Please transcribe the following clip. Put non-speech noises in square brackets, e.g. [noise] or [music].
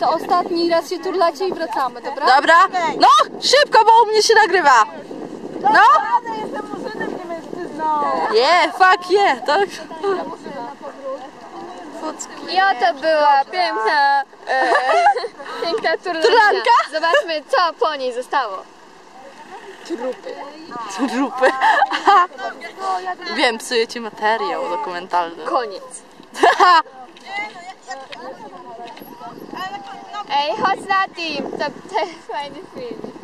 to ostatni raz się turlacie i wracamy, dobra? Dobra? No, szybko, bo u mnie się nagrywa. No? Jestem murzynem, nie mężczyzną. Yeah, fuck yeah, tak? I oto była piękna, e, piękna turlanka. Turlanka? Zobaczmy, co po niej zostało. Trupy. [laughs] Wiem, psuje ci materiał dokumentalny. Koniec. [laughs] Ej, chodź na team, to, to jest fajny film.